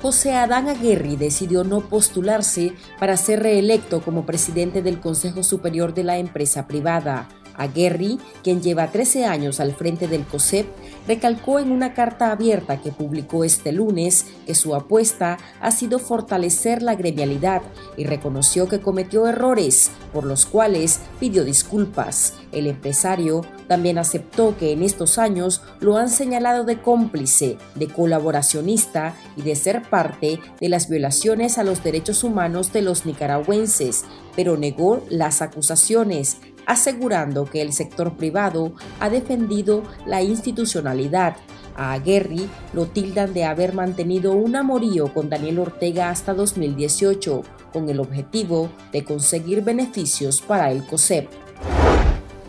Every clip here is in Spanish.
José Adán Aguerri decidió no postularse para ser reelecto como presidente del Consejo Superior de la empresa privada. Aguerri, quien lleva 13 años al frente del COSEP, recalcó en una carta abierta que publicó este lunes que su apuesta ha sido fortalecer la gremialidad y reconoció que cometió errores, por los cuales pidió disculpas. El empresario también aceptó que en estos años lo han señalado de cómplice, de colaboracionista y de ser parte de las violaciones a los derechos humanos de los nicaragüenses, pero negó las acusaciones, asegurando que el sector privado ha defendido la institucionalidad. A Aguerri lo tildan de haber mantenido un amorío con Daniel Ortega hasta 2018, con el objetivo de conseguir beneficios para el COSEP.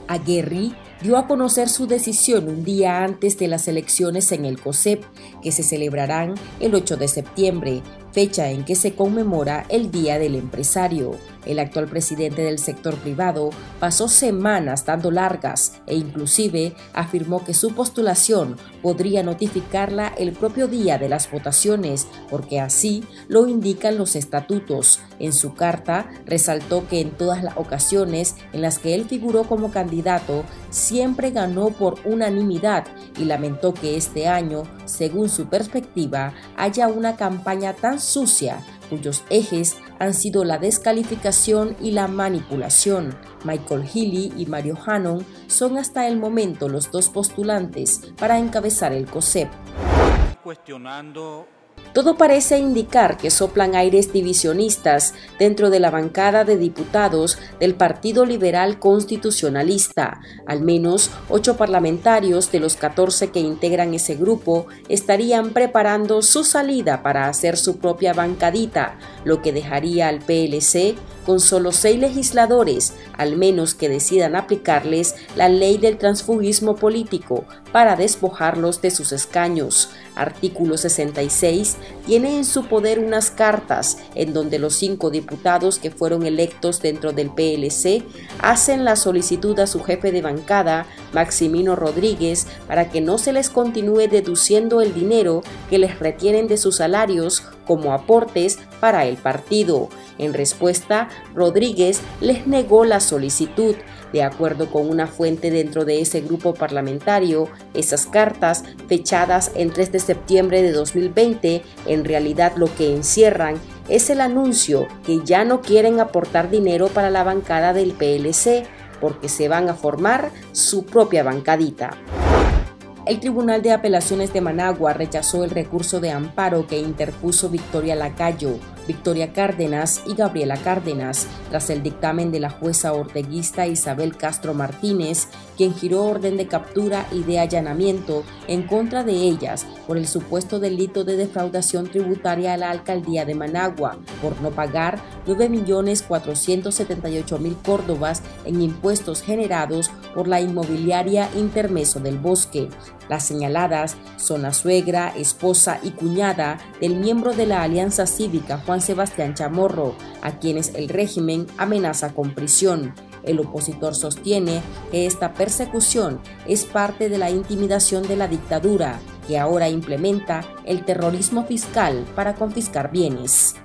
Aguerri dio a conocer su decisión un día antes de las elecciones en el COSEP, que se celebrarán el 8 de septiembre, fecha en que se conmemora el Día del Empresario. El actual presidente del sector privado pasó semanas dando largas e inclusive afirmó que su postulación podría notificarla el propio día de las votaciones, porque así lo indican los estatutos. En su carta resaltó que en todas las ocasiones en las que él figuró como candidato siempre ganó por unanimidad y lamentó que este año, según su perspectiva, haya una campaña tan sucia cuyos ejes han sido la descalificación y la manipulación. Michael Healy y Mario Hannon son hasta el momento los dos postulantes para encabezar el COSEP. Todo parece indicar que soplan aires divisionistas dentro de la bancada de diputados del Partido Liberal Constitucionalista. Al menos ocho parlamentarios de los 14 que integran ese grupo estarían preparando su salida para hacer su propia bancadita, lo que dejaría al PLC con solo seis legisladores, al menos que decidan aplicarles la ley del transfugismo político para despojarlos de sus escaños. Artículo 66 tiene en su poder unas cartas en donde los cinco diputados que fueron electos dentro del PLC hacen la solicitud a su jefe de bancada, Maximino Rodríguez, para que no se les continúe deduciendo el dinero que les retienen de sus salarios como aportes para el partido. En respuesta, Rodríguez les negó la solicitud. De acuerdo con una fuente dentro de ese grupo parlamentario, esas cartas, fechadas en 3 de septiembre de 2020, en realidad lo que encierran es el anuncio que ya no quieren aportar dinero para la bancada del PLC, porque se van a formar su propia bancadita. El Tribunal de Apelaciones de Managua rechazó el recurso de amparo que interpuso Victoria Lacayo, Victoria Cárdenas y Gabriela Cárdenas, tras el dictamen de la jueza orteguista Isabel Castro Martínez, quien giró orden de captura y de allanamiento en contra de ellas por el supuesto delito de defraudación tributaria a la alcaldía de Managua por no pagar 9.478.000 córdobas en impuestos generados por la inmobiliaria Intermeso del Bosque. Las señaladas son la suegra, esposa y cuñada del miembro de la Alianza Cívica Juan Sebastián Chamorro, a quienes el régimen amenaza con prisión. El opositor sostiene que esta persecución es parte de la intimidación de la dictadura, que ahora implementa el terrorismo fiscal para confiscar bienes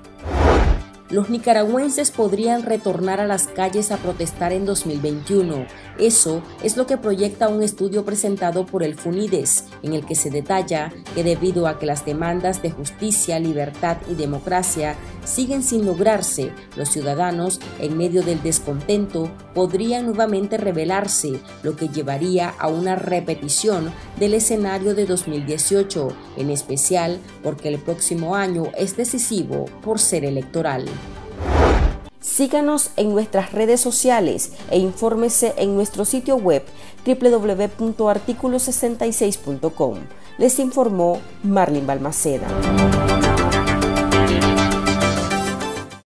los nicaragüenses podrían retornar a las calles a protestar en 2021. Eso es lo que proyecta un estudio presentado por el FUNIDES, en el que se detalla que debido a que las demandas de justicia, libertad y democracia siguen sin lograrse, los ciudadanos, en medio del descontento, podrían nuevamente rebelarse, lo que llevaría a una repetición del escenario de 2018, en especial porque el próximo año es decisivo por ser electoral. Síganos en nuestras redes sociales e infórmese en nuestro sitio web www.articulo66.com. Les informó Marlin Balmaceda.